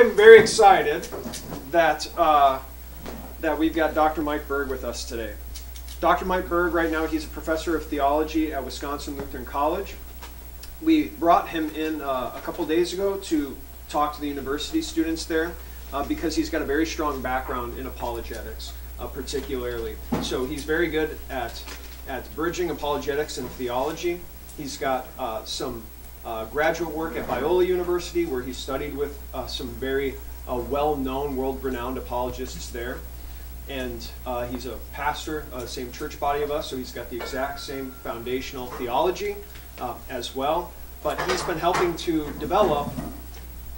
I'm very excited that uh, that we've got Dr. Mike Berg with us today. Dr. Mike Berg, right now, he's a professor of theology at Wisconsin Lutheran College. We brought him in uh, a couple days ago to talk to the university students there uh, because he's got a very strong background in apologetics, uh, particularly. So he's very good at at bridging apologetics and theology. He's got uh, some uh, graduate work at Biola University, where he studied with uh, some very uh, well-known, world-renowned apologists there. And uh, he's a pastor, uh, same church body of us, so he's got the exact same foundational theology uh, as well. But he's been helping to develop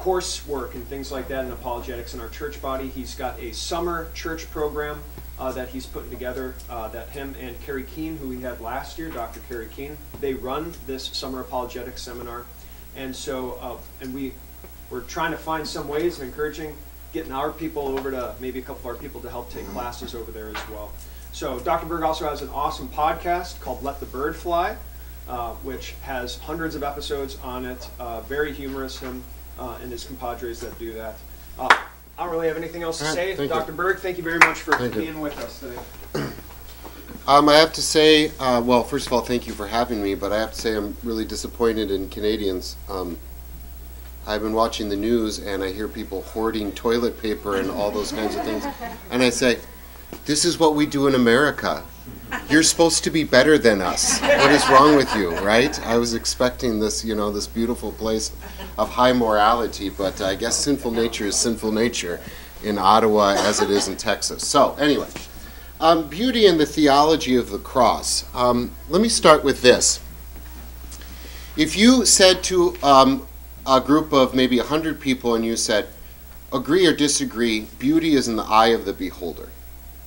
coursework and things like that in apologetics in our church body. He's got a summer church program that he's putting together uh, that him and Carrie Keene, who we had last year, Dr. Carrie Keene, they run this summer apologetics seminar. And so, uh, and we, we're trying to find some ways of encouraging getting our people over to maybe a couple of our people to help take classes over there as well. So Dr. Berg also has an awesome podcast called Let the Bird Fly, uh, which has hundreds of episodes on it. Uh, very humorous, him uh, and his compadres that do that. I don't really have anything else to right, say. thank you. Dr. Berg, thank you very much for Thank you. being with us today. Um, I have to say, uh, well, first of all, thank you for having me, but I have to say I'm really disappointed in Canadians. Um, I've been watching the news and I hear people hoarding toilet paper and all those kinds of things. And I say, this is what we do in America. You're supposed to be better than us. What is wrong with you, right? I was expecting this, you know, this beautiful place of high morality, but I guess sinful nature is sinful nature in Ottawa as it is in Texas. So, anyway. Um, beauty and the theology of the cross. Um, let me start with this. If you said to um, a group of maybe 100 people and you said, agree or disagree, beauty is in the eye of the beholder.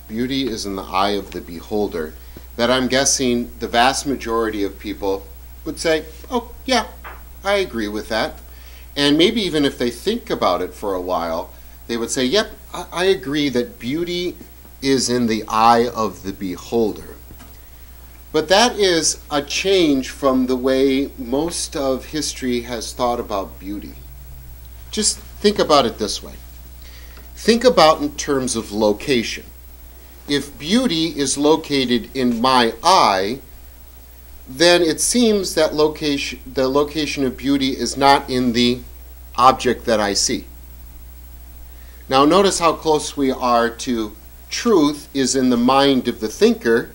Beauty is in the eye of the beholder. That I'm guessing the vast majority of people would say, oh, yeah, I agree with that. And maybe even if they think about it for a while, they would say, yep, I, agree that beauty is in the eye of the beholder. But that is a change from the way most of history has thought about beauty. Just think about it this way think about in terms of location. If beauty is located in my eye, then it seems that location, the location of beauty is not in the object that I see. Now, notice how close we are to truth is in the mind of the thinker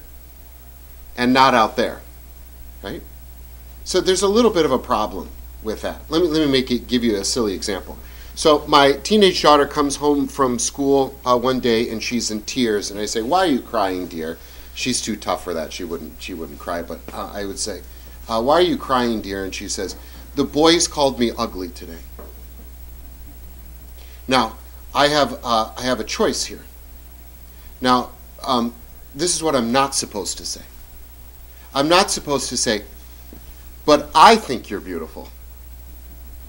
and not out there. Right? So there's a little bit of a problem with that. Let me, let me make it, give you a silly example. So my teenage daughter comes home from school uh, one day and she's in tears, and I say, "Why are you crying, dear?" She's too tough for that. She wouldn't she wouldn't cry, but uh, I would say, uh, "Why are you crying, dear?" And she says, "The boys called me ugly today." Now I have uh, I have a choice here. Now um, this is what I'm not supposed to say. I'm not supposed to say, "But I think you're beautiful."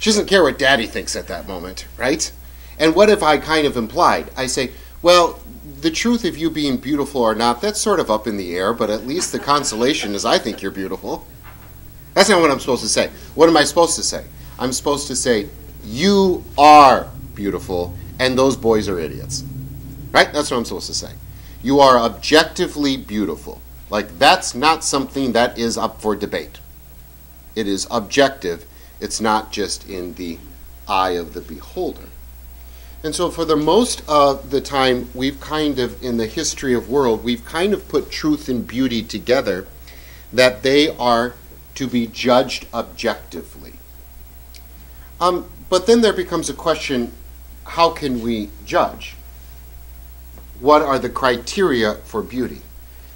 She doesn't care what daddy thinks at that moment, right? And what if I kind of implied? I say, well, the truth of you being beautiful or not, that's sort of up in the air, but at least the consolation is I think you're beautiful. That's not what I'm supposed to say. What am I supposed to say? I'm supposed to say, you are beautiful, and those boys are idiots. Right? That's what I'm supposed to say. You are objectively beautiful. Like, that's not something that is up for debate. It is objective it's not just in the eye of the beholder. And so, for the most of the time, we've kind of, in the history of world, we've kind of put truth and beauty together, that they are to be judged objectively. Um, but then there becomes a question: How can we judge? What are the criteria for beauty?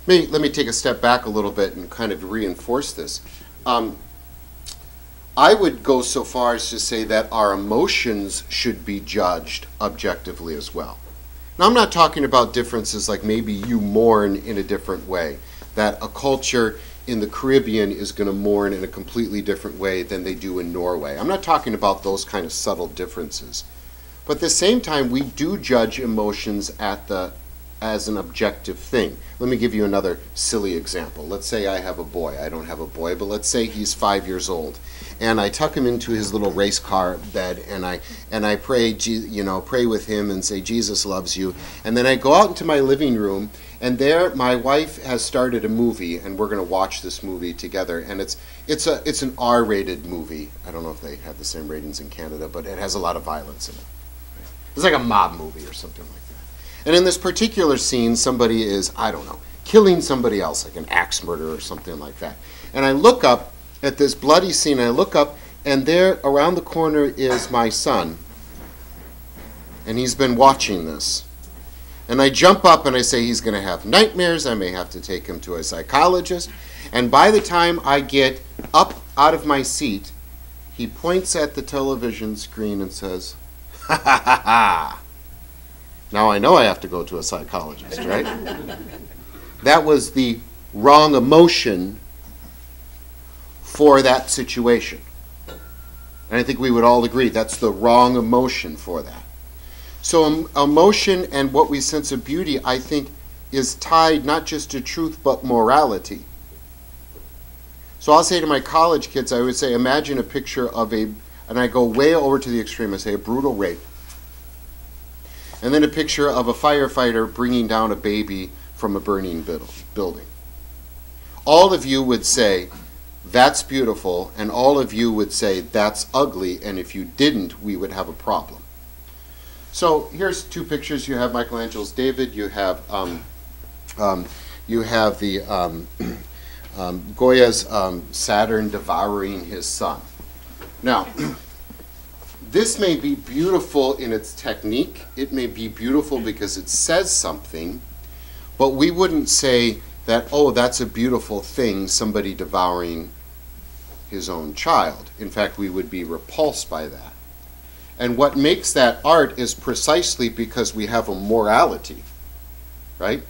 Maybe, let me take a step back a little bit and kind of reinforce this. Um, I would go so far as to say that our emotions should be judged objectively as well. Now, I'm not talking about differences like maybe you mourn in a different way, that a culture in the Caribbean is going to mourn in a completely different way than they do in Norway. I'm not talking about those kind of subtle differences. But at the same time, we do judge emotions at the as an objective thing. Let me give you another silly example. Let's say I have a boy. I don't have a boy, but let's say he's five years old, and I tuck him into his little race car bed, and I and I pray, you know, pray with him and say Jesus loves you, and then I go out into my living room, and there my wife has started a movie, and we're going to watch this movie together, and it's it's a it's an R-rated movie. I don't know if they have the same ratings in Canada, but it has a lot of violence in it. It's like a mob movie or something like that. And in this particular scene, somebody is, I don't know, killing somebody else, like an axe murder or something like that. And I look up at this bloody scene, I look up, and there around the corner is my son. And he's been watching this. And I jump up and I say he's going to have nightmares. I may have to take him to a psychologist. And by the time I get up out of my seat, he points at the television screen and says, Ha ha ha ha! Now I know I have to go to a psychologist, right? that was the wrong emotion for that situation. And I think we would all agree that's the wrong emotion for that. So, um, emotion and what we sense of beauty, I think, is tied not just to truth but morality. So, I'll say to my college kids, I would say, imagine a picture of a, and I go way over to the extreme, I say a brutal rape and then a picture of a firefighter bringing down a baby from a burning building. All of you would say, that's beautiful, and all of you would say, that's ugly, and if you didn't, we would have a problem. So here's two pictures. You have Michelangelo's David, you have, um, um, you have the um, um Goya's um, Saturn devouring his son. Now, this may be beautiful in its technique. It may be beautiful because it says something, but we wouldn't say that, oh, that's a beautiful thing, somebody devouring his own child. In fact, we would be repulsed by that. And what makes that art is precisely because we have a morality, right?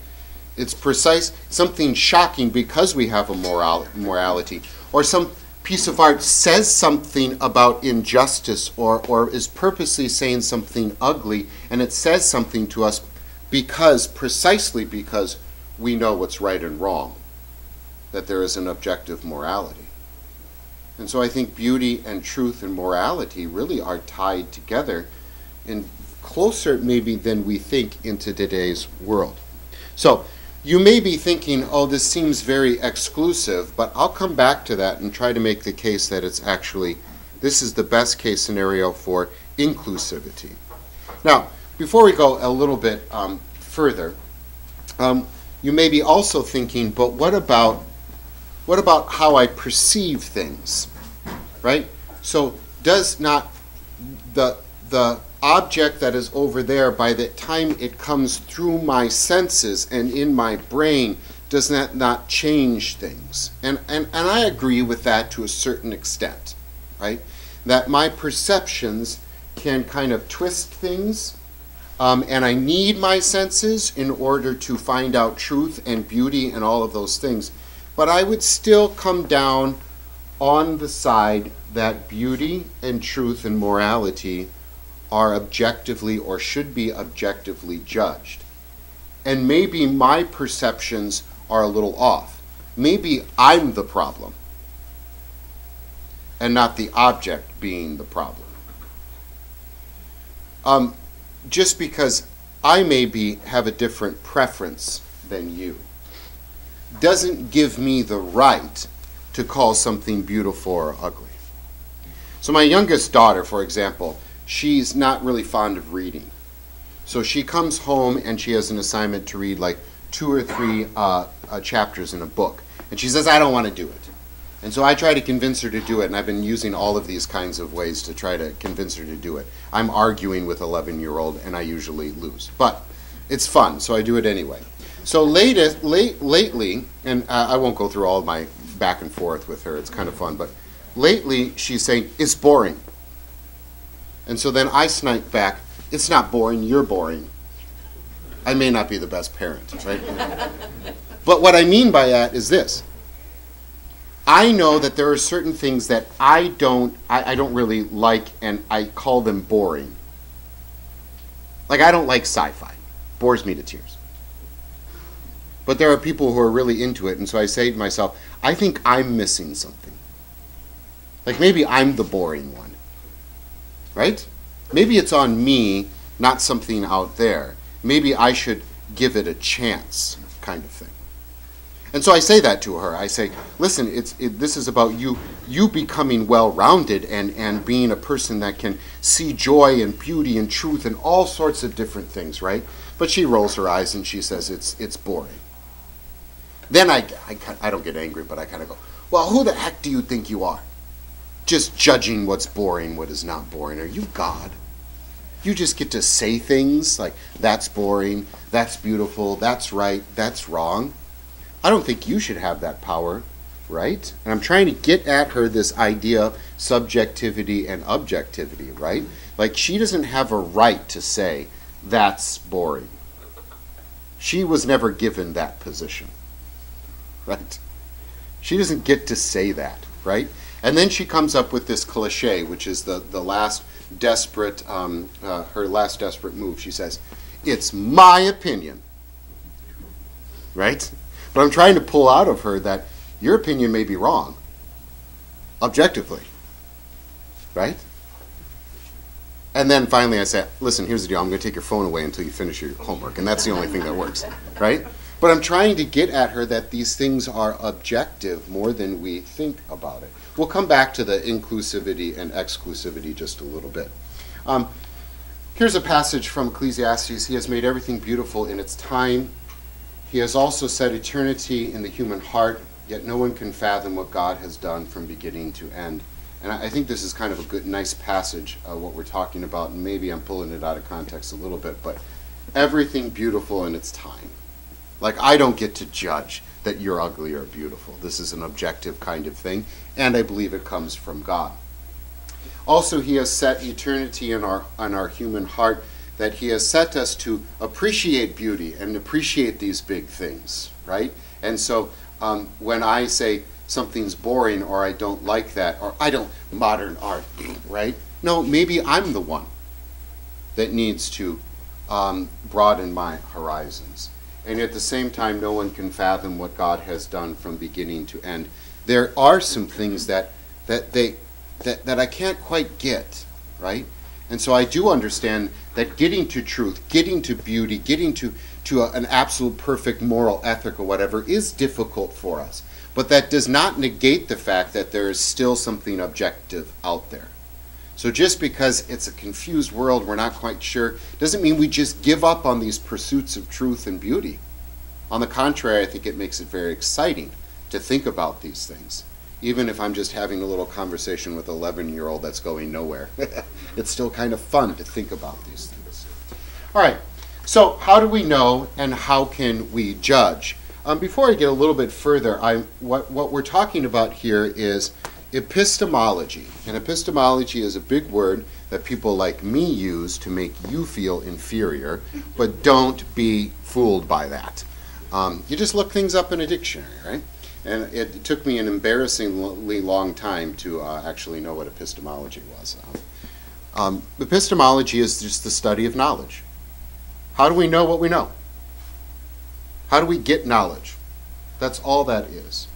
It's precise, something shocking because we have a moral, morality, or some piece of art says something about injustice or, or is purposely saying something ugly, and it says something to us because, precisely because, we know what's right and wrong, that there is an objective morality. And so I think beauty and truth and morality really are tied together in closer maybe than we think into today's world. So you may be thinking, oh, this seems very exclusive, but I'll come back to that and try to make the case that it's actually, this is the best case scenario for inclusivity. Now, before we go a little bit um, further, um, you may be also thinking, but what about, what about how I perceive things, right? So does not the, the object that is over there, by the time it comes through my senses and in my brain, does that not change things? And, and, and I agree with that to a certain extent, right? That my perceptions can kind of twist things, um, and I need my senses in order to find out truth and beauty and all of those things. But I would still come down on the side that beauty and truth and morality are objectively or should be objectively judged. And maybe my perceptions are a little off. Maybe I'm the problem and not the object being the problem. Um, just because I maybe have a different preference than you doesn't give me the right to call something beautiful or ugly. So, my youngest daughter, for example, she's not really fond of reading. So she comes home and she has an assignment to read like two or three uh, uh, chapters in a book. And she says, I don't want to do it. And so I try to convince her to do it, and I've been using all of these kinds of ways to try to convince her to do it. I'm arguing with 11 year old, and I usually lose. But it's fun, so I do it anyway. So latest, late, lately, and uh, I won't go through all my back and forth with her, it's kind of fun, but lately she's saying, it's boring. And so then I snipe back, it's not boring, you're boring. I may not be the best parent, right? but what I mean by that is this. I know that there are certain things that I don't I, I don't really like and I call them boring. Like I don't like sci-fi. Bores me to tears. But there are people who are really into it, and so I say to myself, I think I'm missing something. Like maybe I'm the boring one. Right? Maybe it's on me, not something out there. Maybe I should give it a chance, kind of thing. And so I say that to her. I say, listen, it's, it, this is about you, you becoming well rounded and, and being a person that can see joy and beauty and truth and all sorts of different things, right? But she rolls her eyes and she says, it's, it's boring. Then I, I, I don't get angry, but I kind of go, well, who the heck do you think you are? Just judging what's boring, what is not boring. Are you God? You just get to say things like, that's boring, that's beautiful, that's right, that's wrong. I don't think you should have that power, right? And I'm trying to get at her this idea of subjectivity and objectivity, right? Like she doesn't have a right to say that's boring. She was never given that position, right? She doesn't get to say that, right? And then she comes up with this cliche, which is the, the last desperate, um, uh, her last desperate move. She says, It's my opinion, right? But I'm trying to pull out of her that your opinion may be wrong, objectively. Right? And then finally I say, listen, here's the deal. I'm going to take your phone away until you finish your homework. And that's the only thing that works. Right? But I'm trying to get at her that these things are objective more than we think about it. We'll come back to the inclusivity and exclusivity just a little bit. Um, here's a passage from Ecclesiastes He has made everything beautiful in its time he has also set eternity in the human heart, yet no one can fathom what God has done from beginning to end. And I think this is kind of a good, nice passage, uh, what we're talking about, and maybe I'm pulling it out of context a little bit, but everything beautiful in its time. Like, I don't get to judge that you're ugly or beautiful. This is an objective kind of thing, and I believe it comes from God. Also, He has set eternity in our, in our human heart that He has set us to appreciate beauty and appreciate these big things, right? And so um, when I say something's boring or I don't like that or I don't, modern art, right? No, maybe I'm the one that needs to um, broaden my horizons. And at the same time, no one can fathom what God has done from beginning to end. There are some things that, that, they, that, that I can't quite get, right? And so I do understand that getting to truth, getting to beauty, getting to, to a, an absolute perfect moral ethic or whatever is difficult for us. But that does not negate the fact that there is still something objective out there. So just because it's a confused world, we're not quite sure, doesn't mean we just give up on these pursuits of truth and beauty. On the contrary, I think it makes it very exciting to think about these things even if I'm just having a little conversation with an 11 year old that's going nowhere. it's still kind of fun to think about these things. All right, so how do we know and how can we judge? Um, before I get a little bit further, I, what, what we're talking about here is epistemology. And epistemology is a big word that people like me use to make you feel inferior, but don't be fooled by that. Um, you just look things up in a dictionary, right? And it took me an embarrassingly long time to uh, actually know what epistemology was. Um, epistemology is just the study of knowledge. How do we know what we know? How do we get knowledge? That's all that is.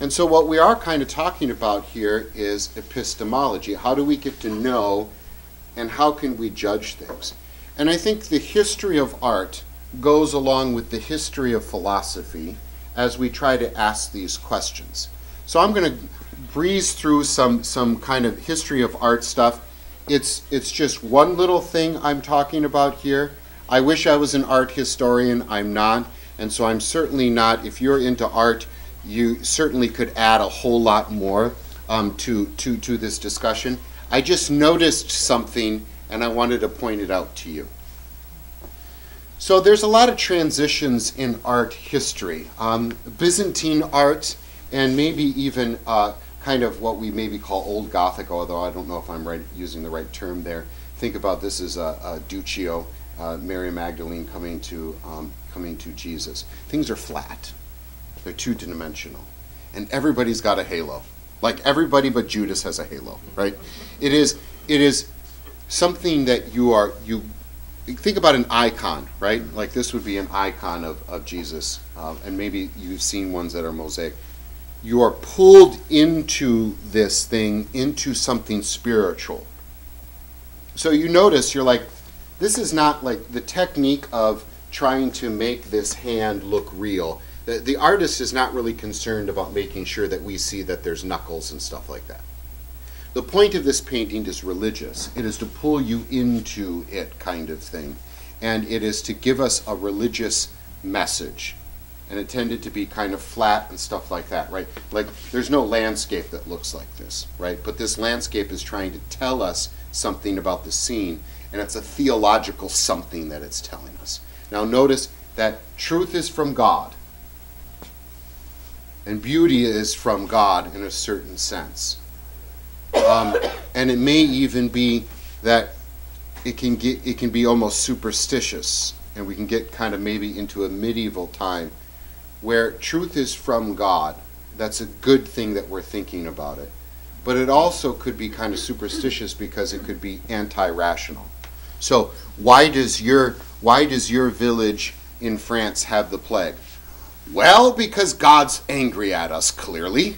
And so, what we are kind of talking about here is epistemology. How do we get to know and how can we judge things? And I think the history of art goes along with the history of philosophy as we try to ask these questions. So I'm going to breeze through some, some kind of history of art stuff. It's, it's just one little thing I'm talking about here. I wish I was an art historian. I'm not. And so I'm certainly not. If you're into art, you certainly could add a whole lot more um, to, to, to this discussion. I just noticed something and I wanted to point it out to you. So there's a lot of transitions in art history. Um, Byzantine art and maybe even uh, kind of what we maybe call Old Gothic, although I don't know if I'm right, using the right term there. Think about this as a, a Duccio, uh, Mary Magdalene coming to, um, coming to Jesus. Things are flat. They're two-dimensional. And everybody's got a halo. Like everybody but Judas has a halo, right? It is, it is something that you are, you think about an icon, right? Like this would be an icon of, of Jesus, uh, and maybe you've seen ones that are mosaic. You are pulled into this thing, into something spiritual. So you notice you're like, this is not like the technique of trying to make this hand look real. The, the artist is not really concerned about making sure that we see that there's knuckles and stuff like that. The point of this painting is religious. It is to pull you into it, kind of thing. And it is to give us a religious message. And it tended to be kind of flat and stuff like that, right? Like, there's no landscape that looks like this, right? But this landscape is trying to tell us something about the scene, and it's a theological something that it's telling us. Now, notice that truth is from God, and beauty is from God in a certain sense. Um, and it may even be that it can get it can be almost superstitious, and we can get kind of maybe into a medieval time where truth is from God. That's a good thing that we're thinking about it. But it also could be kind of superstitious because it could be anti-rational. So why does your why does your village in France have the plague? Well, because God's angry at us, clearly.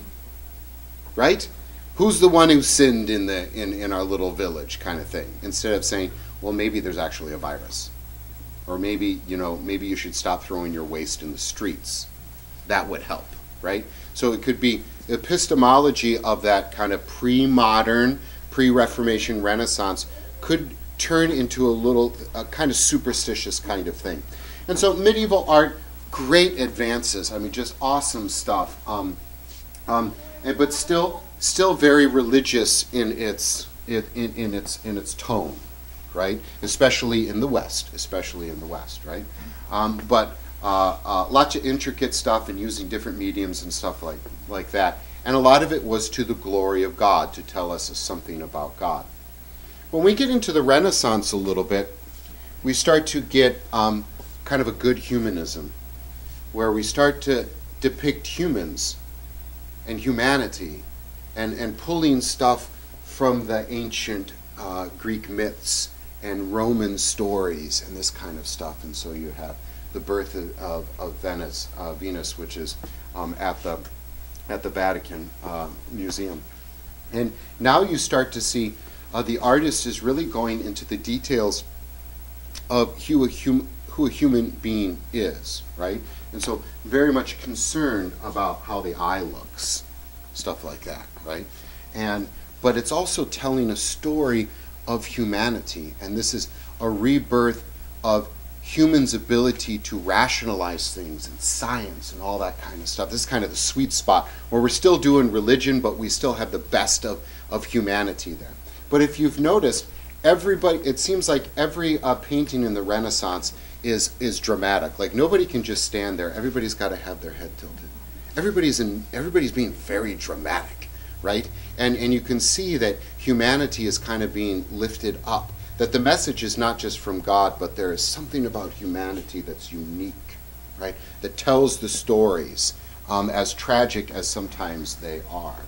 Right? who's the one who sinned in the in, in our little village kind of thing? Instead of saying well maybe there's actually a virus. Or maybe you know maybe you should stop throwing your waste in the streets. That would help right? So it could be epistemology of that kind of pre-modern pre-reformation renaissance could turn into a little a kind of superstitious kind of thing. And so medieval art great advances i mean just awesome stuff um, um, and, but still still very religious in its in, in, its in its tone, right? Especially in the West, especially in the West, right? Um, but uh, uh, lots of intricate stuff and using different mediums and stuff like like that. And a lot of it was to the glory of God to tell us something about God. When we get into the Renaissance a little bit, we start to get um, kind of a good humanism, where we start to depict humans and humanity and, and pulling stuff from the ancient uh, Greek myths and Roman stories and this kind of stuff. And so you have the birth of, of, Venice, uh, Venus, which is um, at the at the Vatican uh, Museum. And now you start to see uh, the artist is really going into the details of who a, hum, who a human being is, right? And so very much concerned about how the eye looks stuff like that, right? And but it's also telling a story of humanity, and this is a rebirth of humans' ability to rationalize things and science and all that kind of stuff. This is kind of the sweet spot where we're still doing religion, but we still have the best of, of humanity there. But if you've noticed, everybody, it seems like every uh, painting in the Renaissance is, is dramatic. Like nobody can just stand there. Everybody's got to have their head tilted everybody's in everybody's being very dramatic, right? And and you can see that humanity is kind of being lifted up. That the message is not just from God, but there is something about humanity that's unique, right? That tells the stories, um, as tragic as sometimes they are.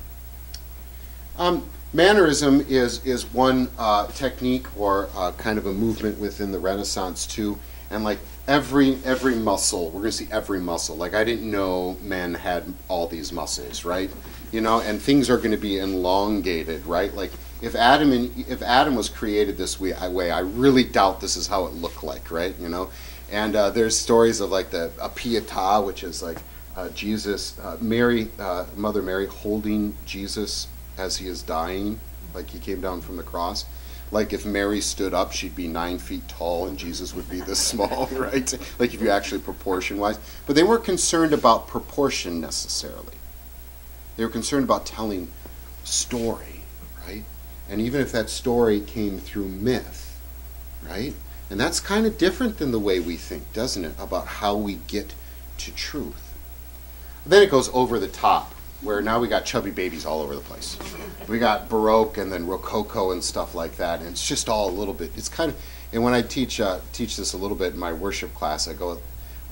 Um, mannerism is is one uh, technique or uh, kind of a movement within the Renaissance too, and like every every muscle we're going to see every muscle. Like i didn't know men had all these muscles right? You know and things are going to be elongated right? Like if adam and if adam was created this way i, way, I really doubt this is how it looked like right? You know? And uh, there's stories of like the a pietà which is like uh, jesus uh, mary uh, mother mary holding jesus as he is dying like he came down from the cross like if Mary stood up, she'd be nine feet tall and Jesus would be this small, right? Like if you actually proportion wise. But they weren't concerned about proportion necessarily. They were concerned about telling story, right? And even if that story came through myth, right? And that's kind of different than the way we think, doesn't it? About how we get to truth. Then it goes over the top where now we got chubby babies all over the place. We got Baroque and then Rococo and stuff like that, and it's just all a little bit. It's kind of, and when I teach uh, teach this a little bit in my worship class, I go,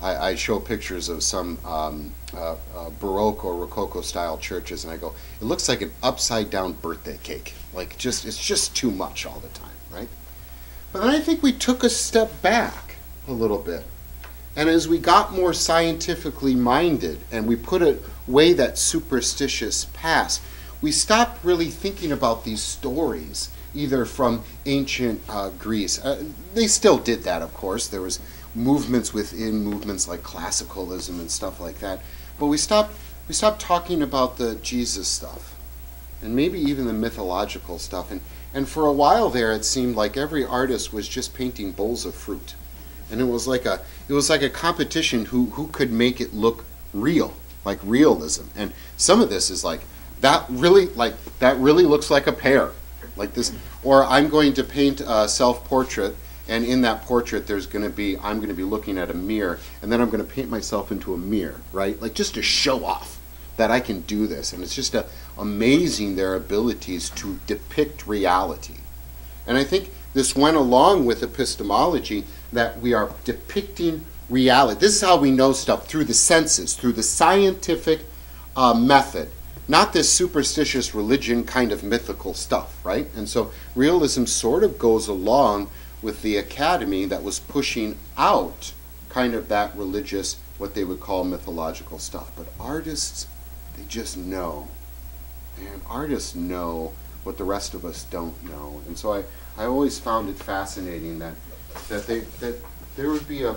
I, I show pictures of some um, uh, uh, Baroque or Rococo style churches, and I go, it looks like an upside down birthday cake. Like just, it's just too much all the time, right? But then I think we took a step back a little bit. And as we got more scientifically minded and we put away that superstitious past, we stopped really thinking about these stories, either from ancient uh, Greece. Uh, they still did that, of course. There was movements within movements like classicalism and stuff like that. But we stopped we stopped talking about the Jesus stuff and maybe even the mythological stuff. And, and for a while there, it seemed like every artist was just painting bowls of fruit. And it was like a, it was like a competition who, who could make it look real, like realism. And some of this is like, that really, like, that really looks like a pear. Like this, or I'm going to paint a self-portrait and in that portrait there's going to be i'm going to be looking at a mirror and then i'm going to paint myself into a mirror right like just to show off that I can do this. And it's just a, amazing their abilities to depict reality. And I think this went along with epistemology that we are depicting reality. This is how we know stuff through the senses, through the scientific uh, method, not this superstitious religion kind of mythical stuff, right? And so realism sort of goes along with the academy that was pushing out kind of that religious, what they would call mythological stuff. But artists they just know. And artists know what the rest of us don't know. And so I, I always found it fascinating that, that, they, that there would be a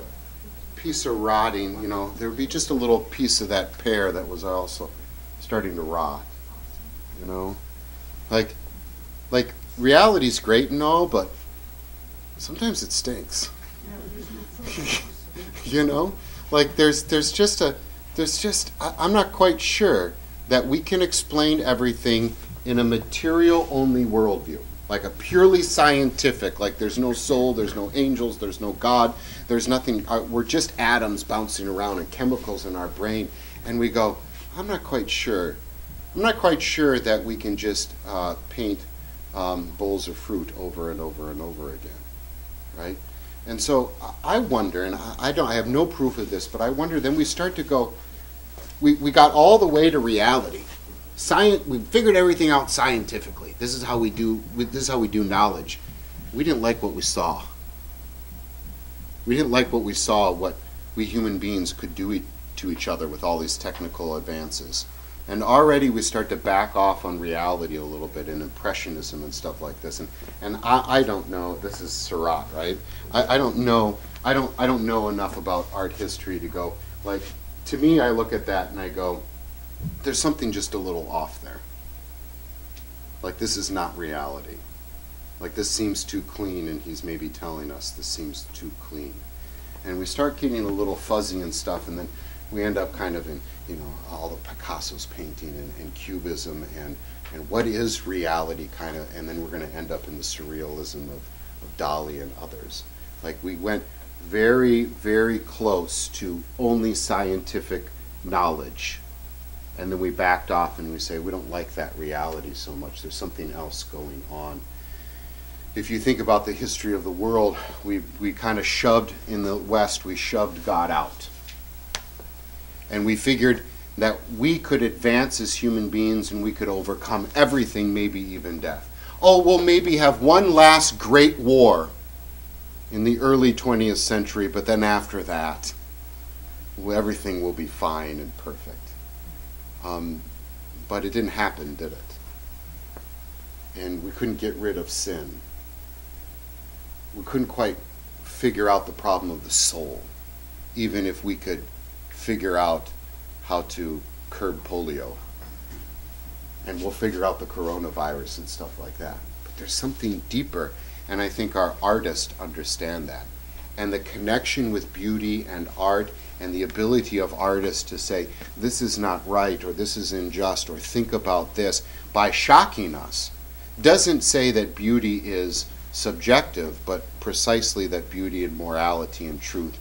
piece of rotting, you know, there would be just a little piece of that pear that was also starting to rot. You know? Like, like reality's great and all, but sometimes it stinks. you know? Like there's there's just a there's just, I'm not quite sure that we can explain everything in a material only worldview. Like a purely scientific, like there's no soul, there's no angels, there's no God, there's nothing, uh, we're just atoms bouncing around and chemicals in our brain. And we go, I'm not quite sure. I'm not quite sure that we can just uh, paint um, bowls of fruit over and over and over again, right? And so I wonder, and I don't, I have no proof of this, but I wonder. Then we start to go, we, we got all the way to reality. Science, we figured everything out scientifically. This is how we do. This is how we do knowledge. We didn't like what we saw. We didn't like what we saw. What we human beings could do to each other with all these technical advances. And already we start to back off on reality a little bit in impressionism and stuff like this. And and I, I don't know. This is Seurat, right? I, I don't know. I don't I don't know enough about art history to go like to me, I look at that and I go, there's something just a little off there. Like, this is not reality. Like, this seems too clean, and he's maybe telling us this seems too clean. And we start getting a little fuzzy and stuff, and then we end up kind of in, you know, all the Picasso's painting and, and cubism and, and what is reality kind of, and then we're going to end up in the surrealism of, of Dali and others. Like, we went very, very close to only scientific knowledge. And then we backed off and we say, we don't like that reality so much. There's something else going on. If you think about the history of the world, we, we kind of shoved, in the West, we shoved God out. And we figured that we could advance as human beings and we could overcome everything, maybe even death. Oh, we'll maybe have one last great war in the early 20th century, but then after that, everything will be fine and perfect. Um, but it didn't happen, did it? And we couldn't get rid of sin. We couldn't quite figure out the problem of the soul, even if we could figure out how to curb polio. And we'll figure out the coronavirus and stuff like that. But there's something deeper and I think our artists understand that. And the connection with beauty and art and the ability of artists to say, this is not right or this is unjust or think about this by shocking us doesn't say that beauty is subjective, but precisely that beauty and morality and truth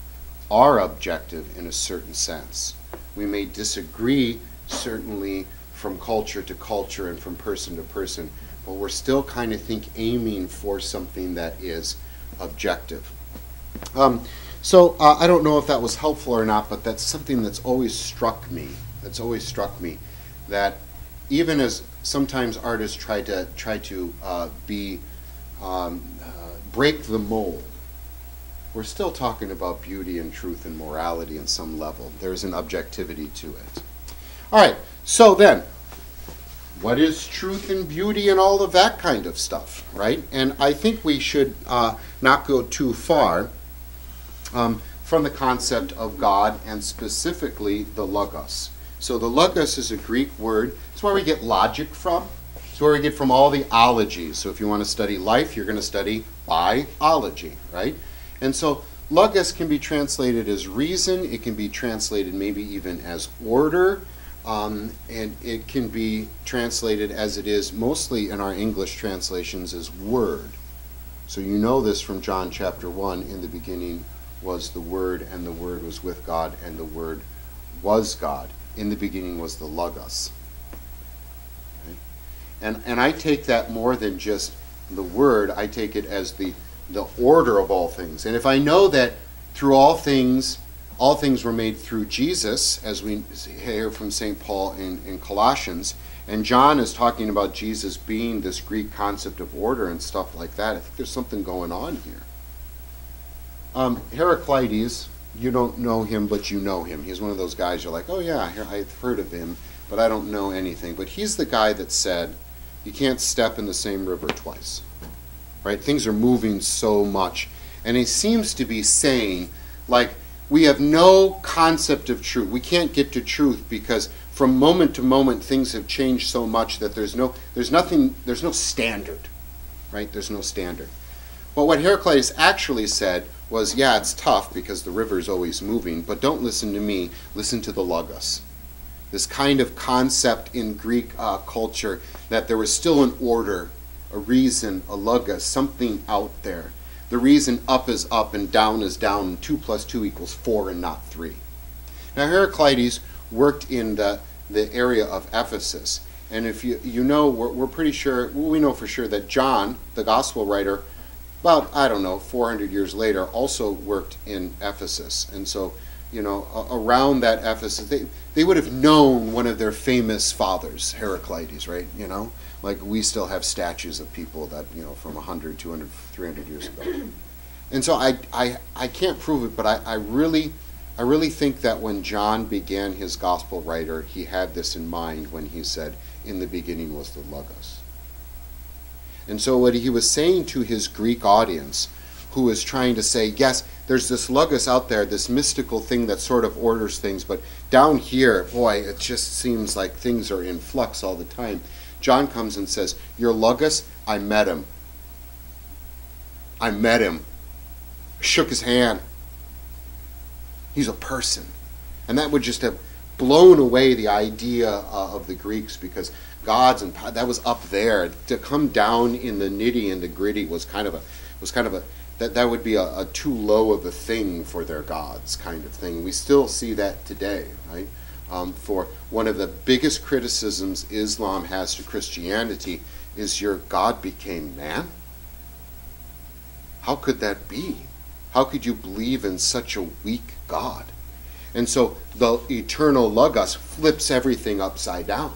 are objective in a certain sense. We may disagree, certainly, from culture to culture and from person to person, but we're still kind of think aiming for something that is objective. Um, so uh, I don't know if that was helpful or not, but that's something that's always struck me. That's always struck me that even as sometimes artists try to try to uh, be um, uh, break the mold. We're still talking about beauty and truth and morality in some level. There's an objectivity to it. All right, so then, what is truth and beauty and all of that kind of stuff, right? And I think we should uh, not go too far um, from the concept of God and specifically the logos. So the logos is a Greek word. It's where we get logic from. It's where we get from all the ologies. So if you want to study life, you're going to study biology, right? And so logos can be translated as reason. It can be translated maybe even as order. Um, and it can be translated as it is mostly in our English translations as word. So you know this from John chapter 1 in the beginning was the Word, and the Word was with God, and the Word was God. In the beginning was the Logos. And, and I take that more than just the Word, I take it as the, the order of all things. And if I know that through all things, all things were made through Jesus, as we hear from St. Paul in, in Colossians, and John is talking about Jesus being this Greek concept of order and stuff like that. I think there's something going on here. Um, Heraclitus, you don't know him, but you know him. He's one of those guys you're like, oh yeah, I've heard of him, but I don't know anything. But he's the guy that said, you can't step in the same river twice. Right? Things are moving so much. And he seems to be saying, like, we have no concept of truth. We can't get to truth because from moment to moment things have changed so much that there's no there's nothing there's no standard. Right? There's no standard. But what Heraclitus actually said was, yeah, it's tough because the river is always moving, but don't listen to me, listen to the Logos. This kind of concept in Greek uh, culture that there was still an order, a reason, a Logos, something out there. The reason up is up and down is down, and 2 plus 2 equals 4 and not 3. Now, Heraclitus worked in the, the area of Ephesus. And if you, you know, we're, we're pretty sure, we know for sure that John, the gospel writer, about, I don't know, 400 years later, also worked in Ephesus. And so, you know, around that Ephesus, they, they would have known one of their famous fathers, Heraclitus, right? You know, like we still have statues of people that, you know, from 100, 200, 300 years ago. And so I, I, I can't prove it, but I, I really, I really think that when John began his gospel writer, he had this in mind when he said, in the beginning was the Logos. And so, what he was saying to his Greek audience, who was trying to say, yes, there's this logos out there, this mystical thing that sort of orders things, but down here, boy, it just seems like things are in flux all the time. John comes and says, Your logos, I met him. I met him. Shook his hand. He's a person. And that would just have blown away the idea uh, of the Greeks because gods and that was up there. To come down in the nitty and the gritty was kind of a was kind of a that that would be a, a too low of a thing for their gods kind of thing. We still see that today, right? Um, for one of the biggest criticisms Islam has to Christianity is your God became man. How could that be? How could you believe in such a weak God? And so the eternal Logos flips everything upside down.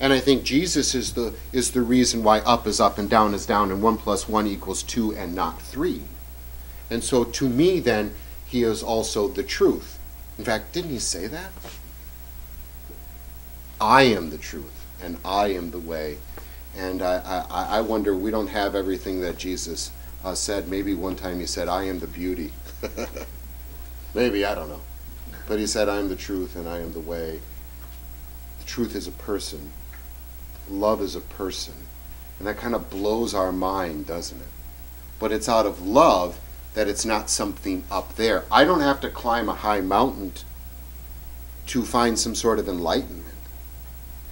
And I think Jesus is the is the reason why up is up and down is down and one plus one equals two and not three. And so to me then he is also the truth. In fact, didn't he say that? I am the truth and I am the way. And I, I, I wonder, we don't have everything that Jesus uh, said. Maybe one time he said, I am the beauty. Maybe, I don't know. But he said, I am the truth and I am the way. The truth is a person. Love is a person. And that kind of blows our mind, doesn't it? But it's out of love that it's not something up there. I don't have to climb a high mountain to find some sort of enlightenment.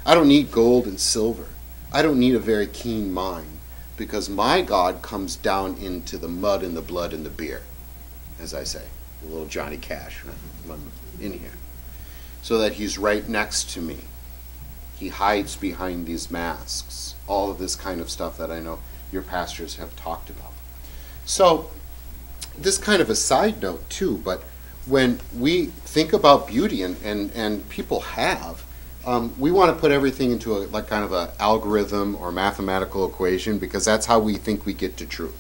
I don't need gold and silver. I don't need a very keen mind because my God comes down into the mud and the blood and the beer, as I say a little Johnny Cash in here, so that he's right next to me. He hides behind these masks. All of this kind of stuff that I know your pastors have talked about. So, this kind of a side note too, but when we think about beauty, and, and, and people have, um, we want to put everything into a like kind of an algorithm or mathematical equation because that's how we think we get to truth.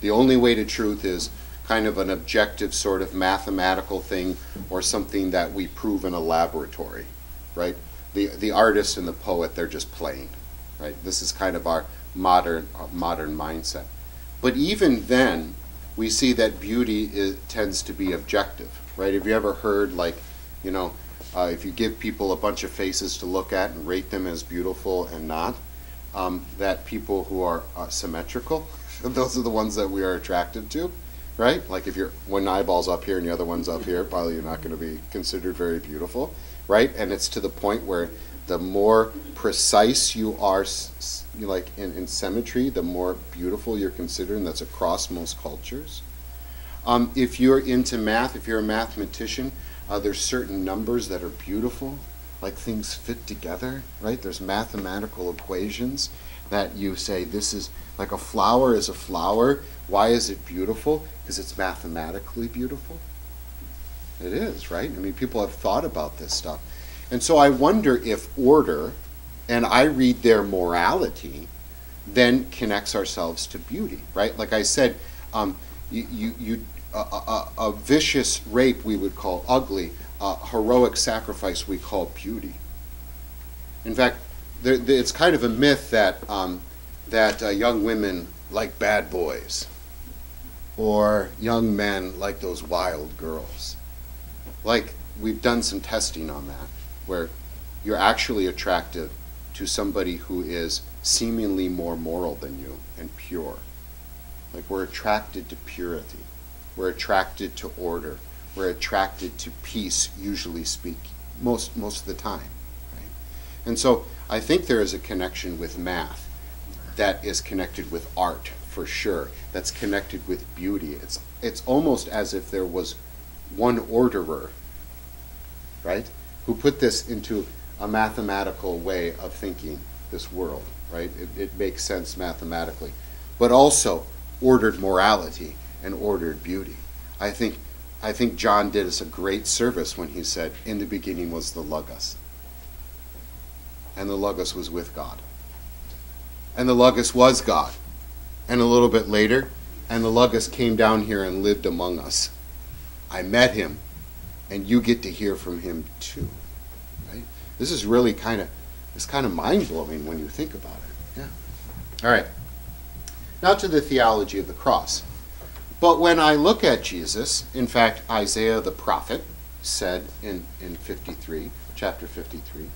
The only way to truth is kind of an objective sort of mathematical thing or something that we prove in a laboratory, right? The, the artist and the poet, they're just playing, right? This is kind of our modern, uh, modern mindset. But even then, we see that beauty is, tends to be objective, right? Have you ever heard, like, you know, uh, if you give people a bunch of faces to look at and rate them as beautiful and not, um, that people who are uh, symmetrical, those are the ones that we are attracted to, right? Like if you're one eyeball's up here and the other one's up here, probably you're not going to be considered very beautiful, right? And it's to the point where the more precise you are, like in, in symmetry, the more beautiful you're considered, and that's across most cultures. Um, if you're into math, if you're a mathematician, uh, there's certain numbers that are beautiful, like things fit together, right? There's mathematical equations that you say this is like a flower is a flower. Why is it beautiful? Because it's mathematically beautiful. It is, right? I mean, people have thought about this stuff. And so I wonder if order, and I read their morality, then connects ourselves to beauty, right? Like I said, um, you, you, you a, a, a, vicious rape we would call ugly, a heroic sacrifice we call beauty. In fact, there, there, it's kind of a myth that um, that uh, young women like bad boys, or young men like those wild girls. Like we've done some testing on that where you're actually attracted to somebody who is seemingly more moral than you and pure. Like we're attracted to purity. We're attracted to order. We're attracted to peace, usually speak, most, most of the time. Right? And so I think there is a connection with math that is connected with art for sure, that's connected with beauty. It's, it's almost as if there was one orderer, right? who put this into a mathematical way of thinking this world, right? It, it makes sense mathematically. But also ordered morality and ordered beauty. I think, I think John did us a great service when he said, In the beginning was the Logos. And the Logos was with God. And the Logos was God. And a little bit later, and the Logos came down here and lived among us. I met him and you get to hear from him too. Right? This is really kind of it's kind of mind blowing when you think about it. Yeah. All right. Now to the theology of the cross. But when I look at Jesus, in fact, Isaiah the prophet said in, in 53, chapter 53,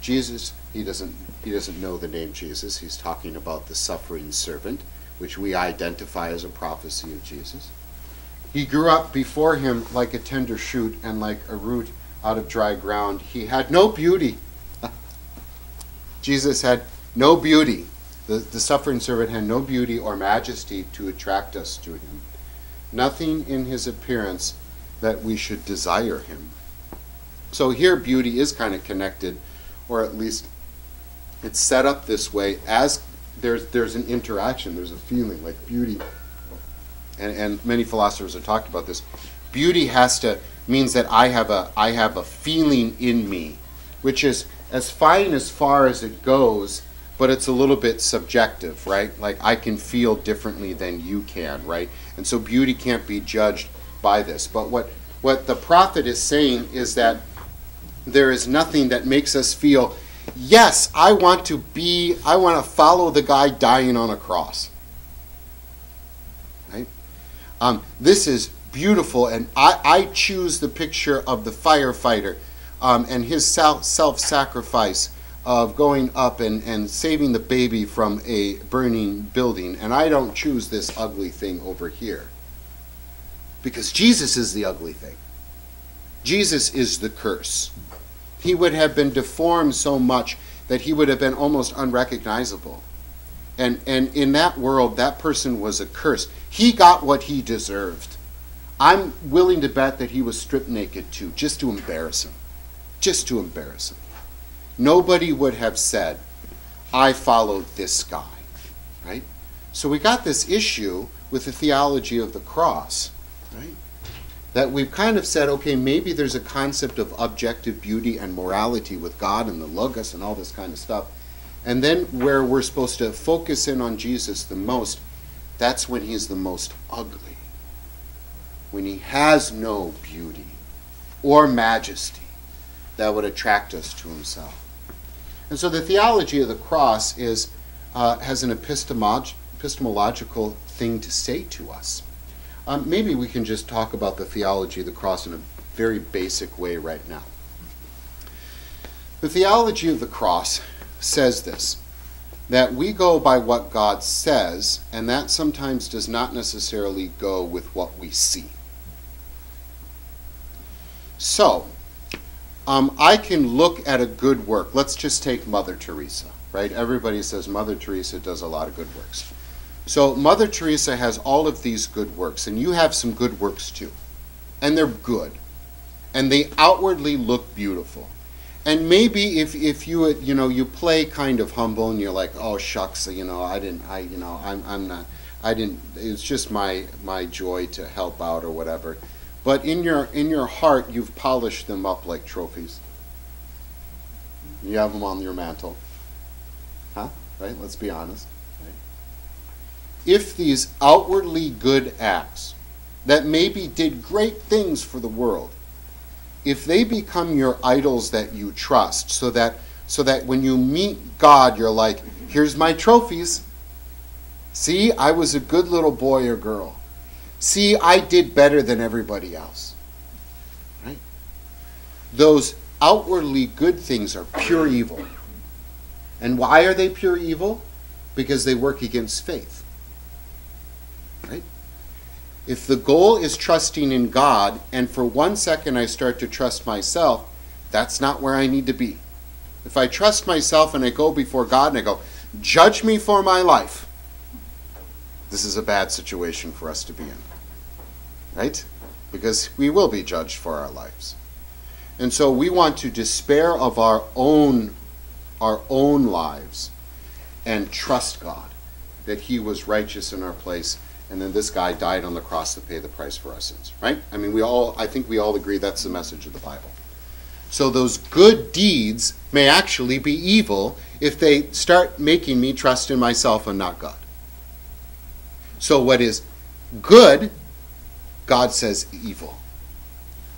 Jesus, he doesn't he doesn't know the name Jesus. He's talking about the suffering servant, which we identify as a prophecy of Jesus. He grew up before him like a tender shoot and like a root out of dry ground. He had no beauty. Jesus had no beauty. The, the suffering servant had no beauty or majesty to attract us to him. Nothing in his appearance that we should desire him. So here, beauty is kind of connected, or at least it's set up this way as there's, there's an interaction, there's a feeling like beauty and, and many philosophers have talked about this. Beauty has to means that I have a I have a feeling in me, which is as fine as far as it goes, but it's a little bit subjective, right? Like I can feel differently than you can, right? And so beauty can't be judged by this. But what what the prophet is saying is that there is nothing that makes us feel, yes, I want to be, I want to follow the guy dying on a cross. Um, this is beautiful, and I, I choose the picture of the firefighter um, and his self sacrifice of going up and, and saving the baby from a burning building. And I don't choose this ugly thing over here. Because Jesus is the ugly thing. Jesus is the curse. He would have been deformed so much that he would have been almost unrecognizable. And, and in that world, that person was a curse. He got what he deserved. I'm willing to bet that he was stripped naked too, just to embarrass him. Just to embarrass him. Nobody would have said, I followed this guy. Right? So we got this issue with the theology of the cross. Right? That we've kind of said, okay, maybe there's a concept of objective beauty and morality with God and the Logos and all this kind of stuff. And then where we're supposed to focus in on Jesus the most, that's when he's the most ugly. When he has no beauty or majesty that would attract us to himself. And so the theology of the cross is, uh, has an epistemolog- epistemological thing to say to us. Um, maybe we can just talk about the theology of the cross in a very basic way right now. The theology of the cross says this that we go by what God says, and that sometimes does not necessarily go with what we see. So, um, I can look at a good work. Let's just take Mother Teresa, right? Everybody says Mother Teresa does a lot of good works. So, Mother Teresa has all of these good works, and you have some good works too. And they're good. And they outwardly look beautiful. And maybe if, if you you know you play kind of humble and you're like oh shucks you know I didn't I you know I'm, I'm not I didn't it's just my my joy to help out or whatever but in your in your heart you've polished them up like trophies. You have them on your mantle. Huh? Right? Let's be honest. If these outwardly good acts that maybe did great things for the world if they become your idols that you trust so that so that when you meet God you're like here's my trophies. See I was a good little boy or girl see I did better than everybody else. Right? Those outwardly good things are pure evil. And why are they pure evil? Because they work against faith. Right? If the goal is trusting in God, and for one second I start to trust myself, that's not where I need to be. If I trust myself and I go before God and I go, judge me for my life, this is a bad situation for us to be in. Right? Because we will be judged for our lives. And so we want to despair of our own our own lives and trust God that he was righteous in our place and then this guy died on the cross to pay the price for our sins, right? I mean, we all, I think we all agree that's the message of the Bible. So those good deeds may actually be evil if they start making me trust in myself and not God. So what is good, God says evil.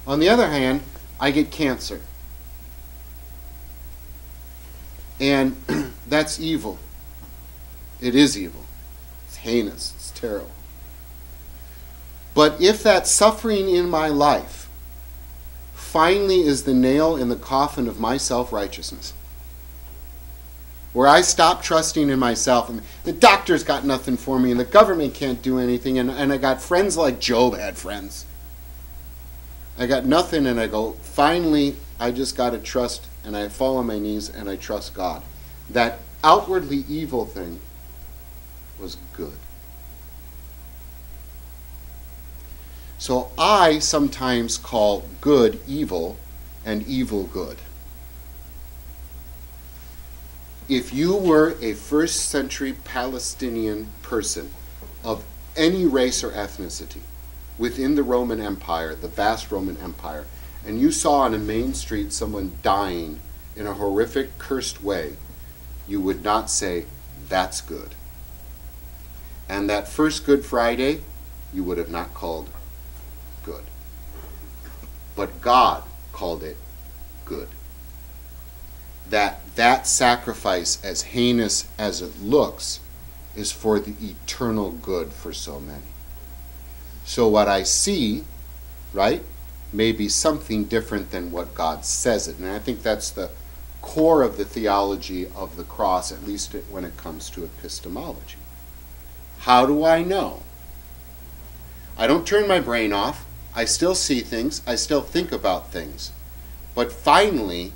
On the other hand, I get cancer. And that's evil. It is evil. It's heinous. It's terrible. But if that suffering in my life finally is the nail in the coffin of my self righteousness, where I stop trusting in myself, and the doctor's got nothing for me, and the government can't do anything, and, and I got friends like Job had friends. I got nothing, and I go, finally, I just got to trust, and I fall on my knees, and I trust God. That outwardly evil thing was good. So I sometimes call good evil and evil good. If you were a first century Palestinian person of any race or ethnicity within the Roman Empire, the vast Roman Empire, and you saw on a main street someone dying in a horrific, cursed way, you would not say, that's good. And that first Good Friday, you would have not called good. But God called it good. That that sacrifice, as heinous as it looks, is for the eternal good for so many. So what I see, right, may be something different than what God says it. And I think that's the core of the theology of the cross, at least when it comes to epistemology. How do I know? I don't turn my brain off. I still see things, I still think about things. But finally,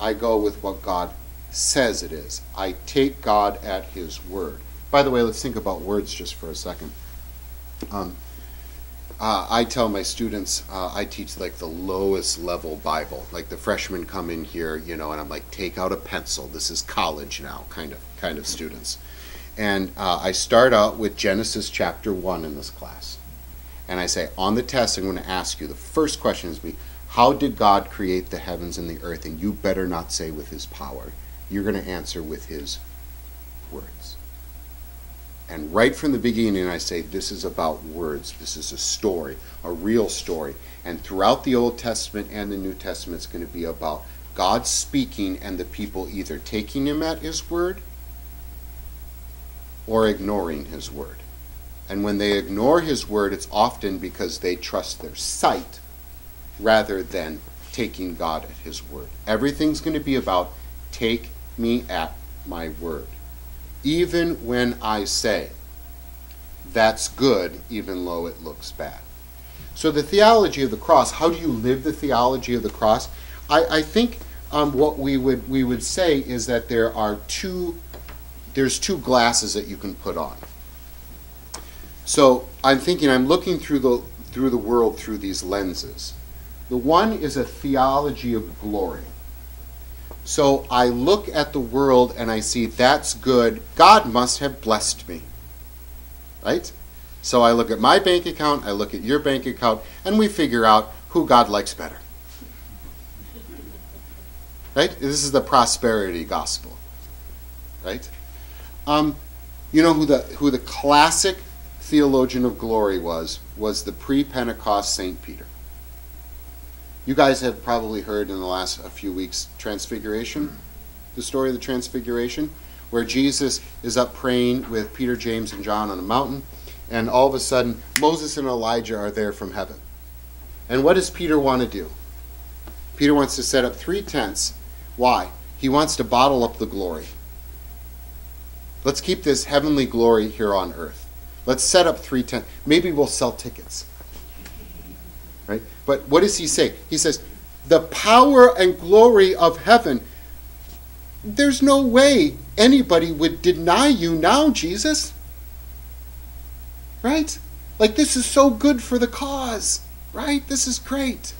I go with what God says it is. I take God at His word. By the way, let's think about words just for a second. Um, uh, I tell my students, uh, I teach like the lowest level Bible. Like the freshmen come in here, you know, and I'm like, take out a pencil. This is college now, kind of, kind of students. And uh, I start out with Genesis chapter one in this class and I say, on the test, I'm going to ask you, the first question is be, how did God create the heavens and the earth? And you better not say with his power. You're going to answer with his words. And right from the beginning, I say this is about words. This is a story, a real story. And throughout the Old Testament and the New Testament, it's going to be about God speaking and the people either taking him at his word or ignoring his word. And when they ignore his word, it's often because they trust their sight rather than taking God at his word. Everything's going to be about take me at my word. Even when I say that's good, even though it looks bad. So, the theology of the cross, how do you live the theology of the cross? I, I think um, what we would, we would say is that there are two, there's two glasses that you can put on. So I'm thinking, I'm looking through the, through the world through these lenses. The one is a theology of glory. So I look at the world and I see that's good. God must have blessed me. Right? So I look at my bank account, I look at your bank account, and we figure out who God likes better. Right? This is the prosperity gospel. Right? Um, you know who the who the classic theologian of glory was was the pre-Pentecost Saint Peter. You guys have probably heard in the last a few weeks Transfiguration, the story of the Transfiguration, where Jesus is up praying with Peter, James, and John on a mountain, and all of a sudden Moses and Elijah are there from heaven. And what does Peter want to do? Peter wants to set up three tents. Why? He wants to bottle up the glory. Let's keep this heavenly glory here on earth. Let's set up three tents. Maybe we'll sell tickets. Right? But what does he say? He says, the power and glory of heaven. There's no way anybody would deny you now, Jesus. Right? Like, this is so good for the cause. Right? This is great.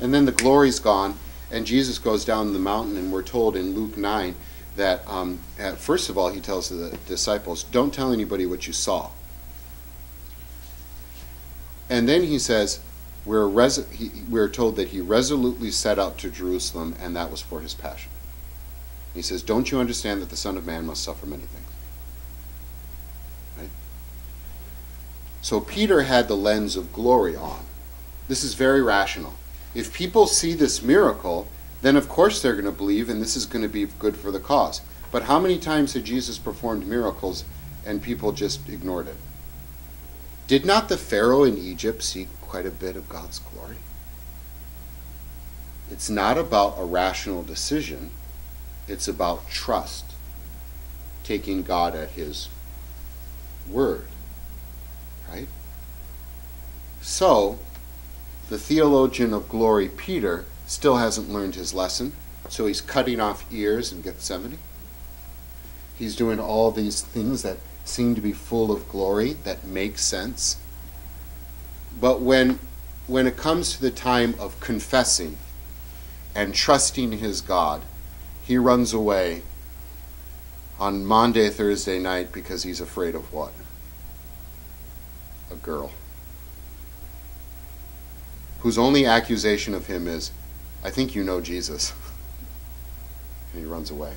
And then the glory's gone, and Jesus goes down the mountain, and we're told in Luke 9 that, um, first of all, he tells the disciples, Don't tell anybody what you saw. And then he says, we're, res- he, we're told that he resolutely set out to Jerusalem, and that was for his passion. He says, Don't you understand that the Son of Man must suffer many things? Right? So Peter had the lens of glory on. This is very rational. If people see this miracle, then of course they're going to believe, and this is going to be good for the cause. But how many times had Jesus performed miracles and people just ignored it? Did not the Pharaoh in Egypt see quite a bit of God's glory? It's not about a rational decision, it's about trust, taking God at His word. Right? So, the theologian of glory, Peter, still hasn't learned his lesson, so he's cutting off ears in Gethsemane. He's doing all these things that seem to be full of glory that make sense. But when, when it comes to the time of confessing and trusting his God, he runs away on Monday, Thursday night because he's afraid of what? A girl. Whose only accusation of him is, I think you know Jesus. and he runs away.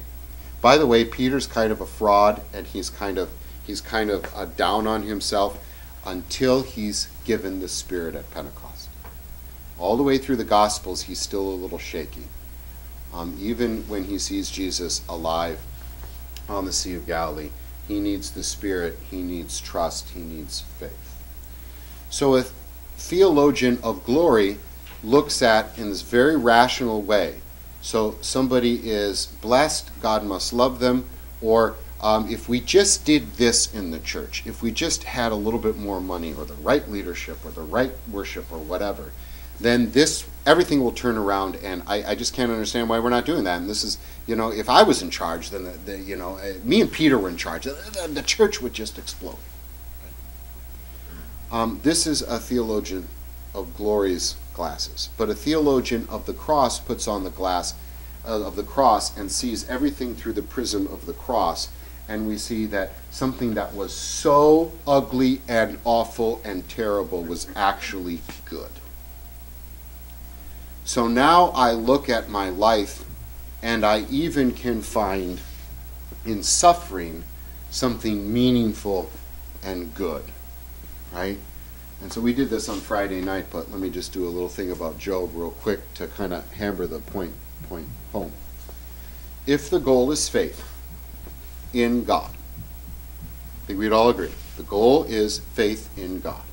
By the way, Peter's kind of a fraud and he's kind of he's kind of down on himself until he's given the Spirit at Pentecost. All the way through the Gospels, he's still a little shaky. Um, even when he sees Jesus alive on the Sea of Galilee, he needs the Spirit, he needs trust, he needs faith. So, a theologian of glory looks at in this very rational way. So, somebody is blessed, God must love them, or um, if we just did this in the church, if we just had a little bit more money or the right leadership or the right worship or whatever, then this everything will turn around. And I, I just can't understand why we're not doing that. And this is, you know, if I was in charge, then the, the you know, uh, me and Peter were in charge, the, the church would just explode. Um, this is a theologian of glory's glasses, but a theologian of the cross puts on the glass uh, of the cross and sees everything through the prism of the cross and we see that something that was so ugly and awful and terrible was actually good. So now I look at my life and I even can find in suffering something meaningful and good, right? And so we did this on Friday night, but let me just do a little thing about Job real quick to kind of hammer the point point home. If the goal is faith in God, I think we'd all agree. The goal is faith in God.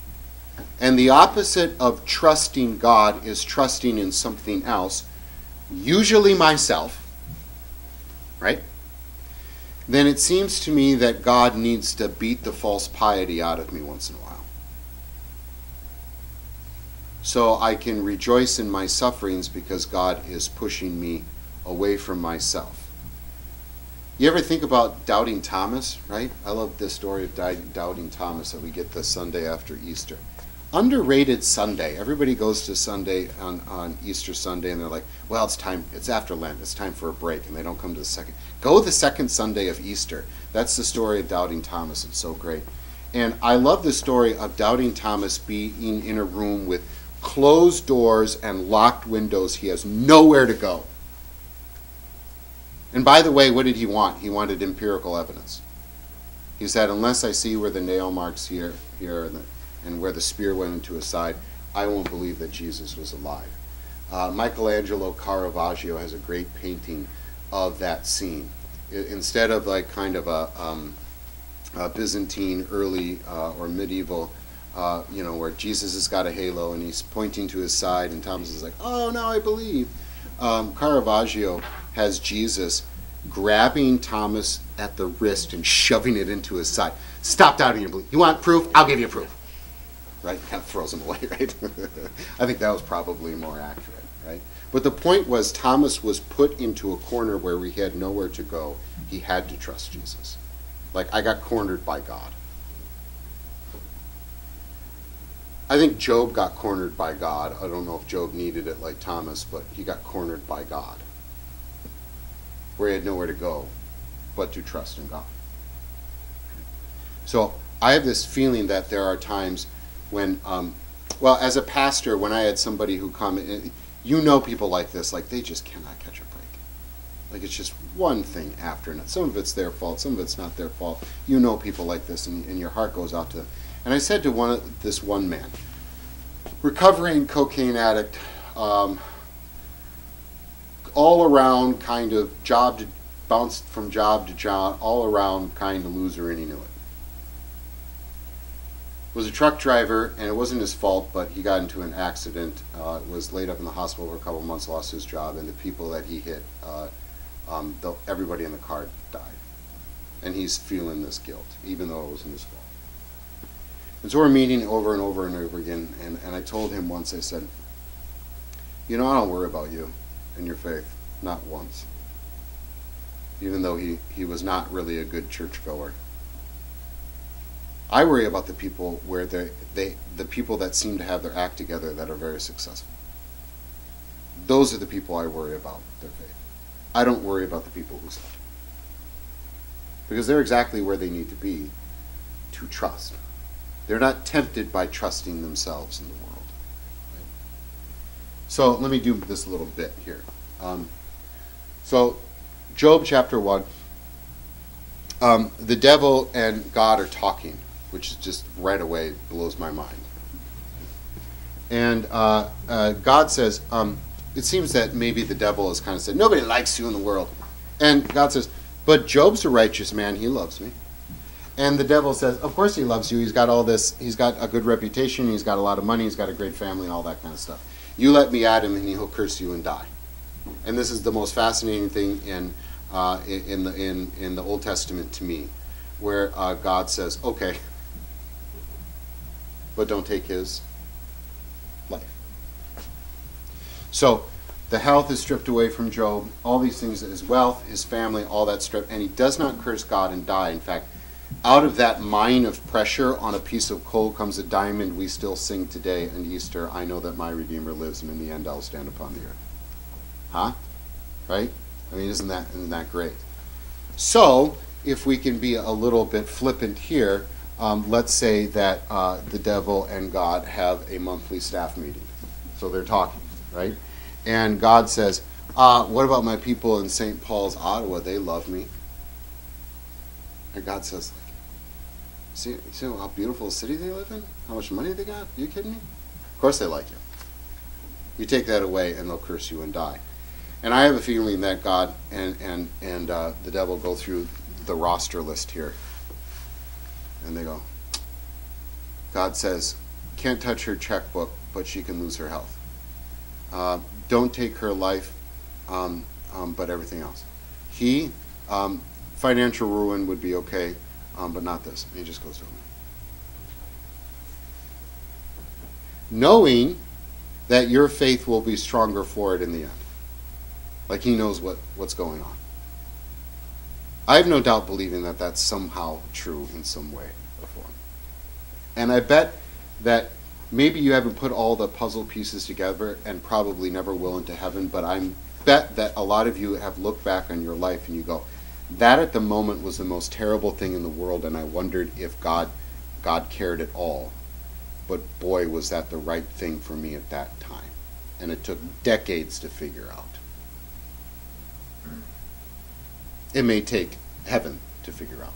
And the opposite of trusting God is trusting in something else, usually myself, right? Then it seems to me that God needs to beat the false piety out of me once in a while. So I can rejoice in my sufferings because God is pushing me away from myself. You ever think about doubting Thomas, right? I love this story of doubting Thomas that we get the Sunday after Easter. Underrated Sunday. Everybody goes to Sunday on, on Easter Sunday and they're like, well, it's time, it's after Lent, it's time for a break, and they don't come to the second. Go the second Sunday of Easter. That's the story of doubting Thomas. It's so great. And I love the story of doubting Thomas being in a room with closed doors and locked windows. He has nowhere to go. And by the way, what did he want? He wanted empirical evidence. He said, unless I see where the nail marks here, here and, the, and where the spear went into his side, I won't believe that Jesus was alive. Uh, Michelangelo Caravaggio has a great painting of that scene. It, instead of like kind of a, um, a Byzantine early uh, or medieval, uh, you know, where Jesus has got a halo and he's pointing to his side and Thomas is like, oh, now I believe. Um, Caravaggio has Jesus grabbing Thomas at the wrist and shoving it into his side. Stop doubting your belief. You want proof? I'll give you proof. Right? Kind of throws him away, right? I think that was probably more accurate, right? But the point was Thomas was put into a corner where he had nowhere to go. He had to trust Jesus. Like, I got cornered by God. I think Job got cornered by God. I don't know if Job needed it like Thomas, but he got cornered by God where he had nowhere to go but to trust in God. So I have this feeling that there are times when, um, well, as a pastor, when I had somebody who come, eh, you know people like this, like they just cannot catch a break. Like it's just one thing after another. Some of it's their fault, some of it's not their fault. You know people like this, and, and your heart goes out to them. And I said to one this one man, recovering cocaine addict, um, all around kind of job to bounced from job to job, all around kind of loser, and he knew it. Was a truck driver, and it wasn't his fault, but he got into an accident. Uh, was laid up in the hospital for a couple months, lost his job, and the people that he hit, uh, um, the, everybody in the car died, and he's feeling this guilt, even though it wasn't his fault. And so we're meeting over and over and over again, and, and I told him once, I said, you know, I don't worry about you in your faith, not once. Even though he, he was not really a good churchgoer. I worry about the people where they, they the people that seem to have their act together that are very successful. Those are the people I worry about their faith. I don't worry about the people who suffer. Because they're exactly where they need to be to trust. They're not tempted by trusting themselves in the world. So let me do this little bit here. Um, so, Job chapter 1. Um, the devil and God are talking, which just right away blows my mind. And uh, uh, God says, um, it seems that maybe the devil has kind of said, nobody likes you in the world. And God says, but Job's a righteous man, he loves me. And the devil says, of course he loves you. He's got all this, he's got a good reputation, he's got a lot of money, he's got a great family, all that kind of stuff. You let me at him, and he'll curse you and die. And this is the most fascinating thing in uh, in the in in the Old Testament to me, where uh, God says, "Okay, but don't take his life." So the health is stripped away from Job. All these things, his wealth, his family, all that stripped, and he does not curse God and die. In fact, out of that mine of pressure on a piece of coal comes a diamond we still sing today on Easter. I know that my Redeemer lives, and in the end I'll stand upon the earth. Huh? Right? I mean, isn't that, isn't that great? So, if we can be a little bit flippant here, um, let's say that uh, the devil and God have a monthly staff meeting. So they're talking, right? And God says, uh, What about my people in St. Paul's, Ottawa? They love me. And God says, See, see how beautiful a city they live in? How much money they got? Are you kidding me? Of course they like you. You take that away and they'll curse you and die. And I have a feeling that God and, and, and uh, the devil go through the roster list here. And they go, God says, can't touch her checkbook, but she can lose her health. Uh, don't take her life, um, um, but everything else. He, um, financial ruin would be okay, um, but not this. He just goes through. Knowing that your faith will be stronger for it in the end. Like he knows what, what's going on. I have no doubt believing that that's somehow true in some way or form. And I bet that maybe you haven't put all the puzzle pieces together and probably never will into heaven, but I bet that a lot of you have looked back on your life and you go, that at the moment was the most terrible thing in the world, and I wondered if God, God cared at all. But boy, was that the right thing for me at that time. And it took decades to figure out. It may take heaven to figure out.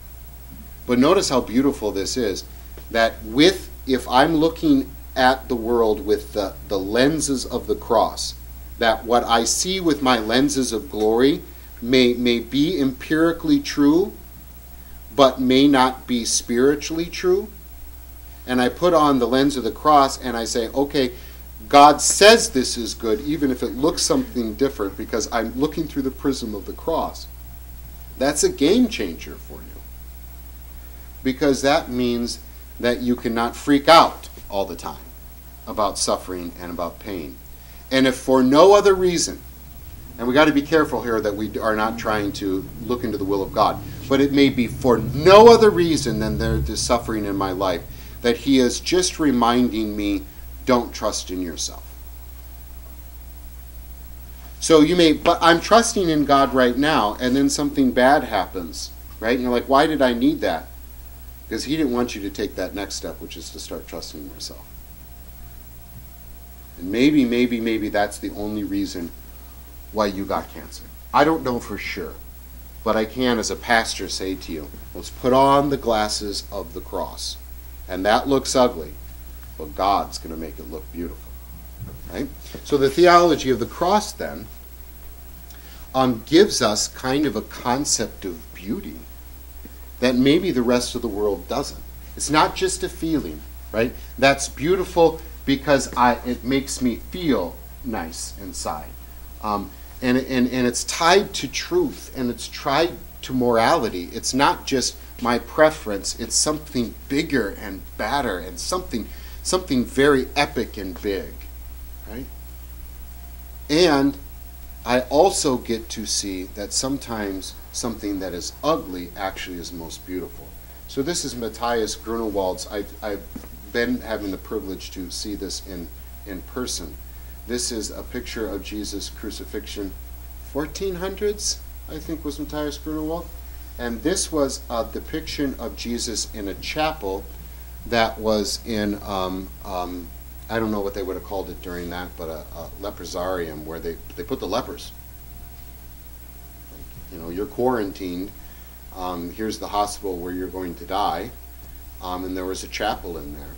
But notice how beautiful this is that with, if I'm looking at the world with the, the lenses of the cross, that what I see with my lenses of glory may, may be empirically true, but may not be spiritually true. And I put on the lens of the cross and I say, okay, God says this is good, even if it looks something different, because I'm looking through the prism of the cross. That's a game changer for you. Because that means that you cannot freak out all the time about suffering and about pain. And if for no other reason, and we got to be careful here that we are not trying to look into the will of God, but it may be for no other reason than there is suffering in my life that He is just reminding me don't trust in yourself. So you may, but I'm trusting in God right now, and then something bad happens, right? And you're like, why did I need that? Because He didn't want you to take that next step, which is to start trusting yourself. And maybe, maybe, maybe that's the only reason why you got cancer. I don't know for sure. But I can, as a pastor, say to you, let's put on the glasses of the cross. And that looks ugly, but God's going to make it look beautiful. Right? So the theology of the cross then um, gives us kind of a concept of beauty that maybe the rest of the world doesn't. It's not just a feeling, right? That's beautiful because I, it makes me feel nice inside. Um, and, and, and it's tied to truth and it's tied to morality. It's not just my preference, it's something bigger and badder and something, something very epic and big. Right? And I also get to see that sometimes something that is ugly actually is most beautiful. So this is Matthias Grunewald's. I've, I've been having the privilege to see this in, in person. This is a picture of Jesus' crucifixion, 1400s, I think was Matthias Grunewald. And this was a depiction of Jesus in a chapel that was in um, um, I don't know what they would have called it during that, but a, a leprosarium where they, they put the lepers. You know, you're quarantined. Um, here's the hospital where you're going to die. Um, and there was a chapel in there.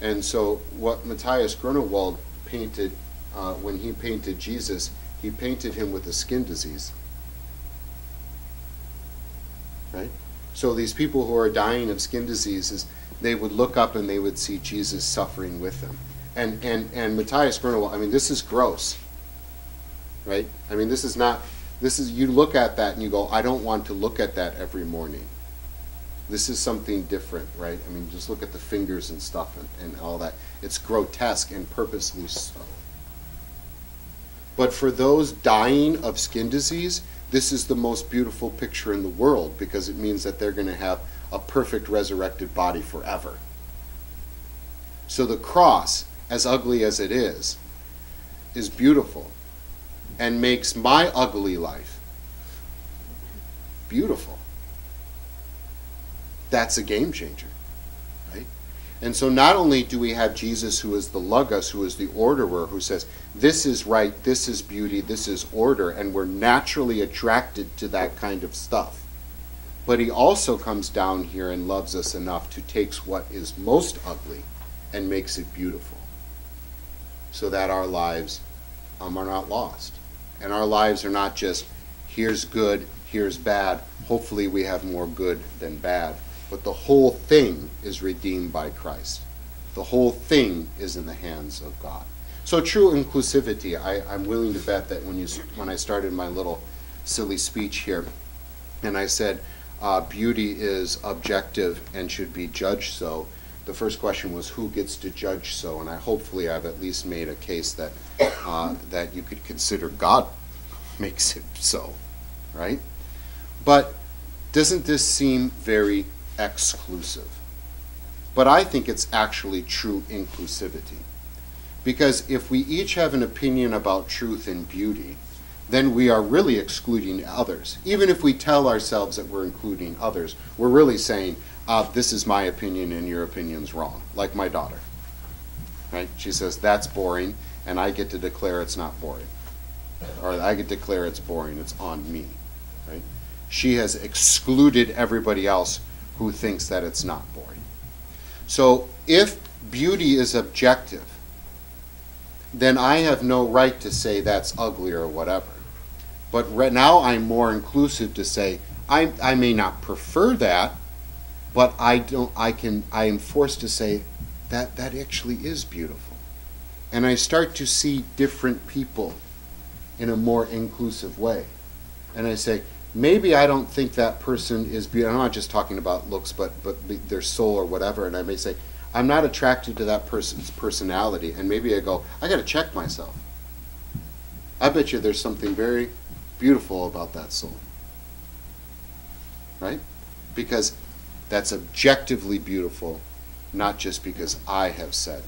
And so, what Matthias Grunewald painted uh, when he painted Jesus, he painted him with a skin disease. Right? So, these people who are dying of skin diseases, they would look up and they would see Jesus suffering with them and and and Matthias Grunewald. I mean, this is gross, right? I mean, this is not. This is you look at that and you go, I don't want to look at that every morning. This is something different, right? I mean, just look at the fingers and stuff and, and all that. It's grotesque and purposely so. But for those dying of skin disease, this is the most beautiful picture in the world because it means that they're going to have a perfect resurrected body forever. So the cross as ugly as it is, is beautiful and makes my ugly life beautiful. That's a game changer? And so not only do we have Jesus who is the logos, who is the orderer, who says, this is right, this is beauty, this is order, and we're naturally attracted to that kind of stuff. But he also comes down here and loves us enough to takes what is most ugly and makes it beautiful. So that our lives um, are not lost. And our lives are not just here's good, here's bad. Hopefully we have more good than bad. But the whole thing is redeemed by Christ. The whole thing is in the hands of God. So true inclusivity, I, I'm willing to bet that when you when I started my little silly speech here, and I said uh, beauty is objective and should be judged so. The first question was who gets to judge so, and I hopefully I've at least made a case that uh, that you could consider God makes it so, right? But doesn't this seem very exclusive? But I think it's actually true inclusivity. Because if we each have an opinion about truth and beauty, then we are really excluding others. Even if we tell ourselves that we're including others, we're really saying, uh, this is my opinion and your opinion's wrong. Like my daughter. Right? She says, that's boring, and I get to declare it's not boring. Or I get to declare it's boring, it's on me. Right? She has excluded everybody else who thinks that it's not boring. So if beauty is objective, then I have no right to say that's ugly or whatever. But right now I'm more inclusive to say I, I may not prefer that, but I don't I can I am forced to say that that actually is beautiful. And I start to see different people in a more inclusive way. And I say, maybe I don't think that person is beautiful. I'm not just talking about looks, but but their soul or whatever. And I may say, I'm not attracted to that person's personality, and maybe I go, I got to check myself. I bet you there's something very beautiful about that soul, right? Because that's objectively beautiful, not just because I have said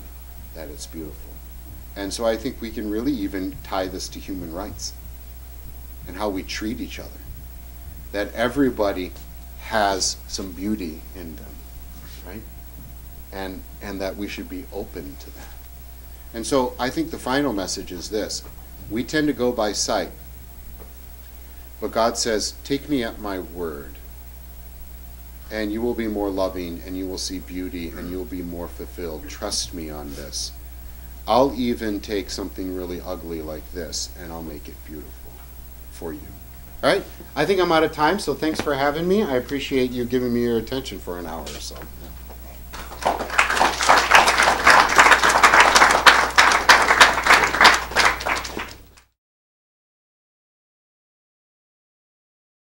that it's beautiful. And so I think we can really even tie this to human rights and how we treat each other that everybody has some beauty in them, right? And, and that we should be open to that. And so I think the final message is this we tend to go by sight, but God says, Take me at my word, and you will be more loving, and you will see beauty, and you will be more fulfilled. Trust me on this. I'll even take something really ugly like this, and I'll make it beautiful for you. All right. I think I'm out of time, so thanks for having me. I appreciate you giving me your attention for an hour or so.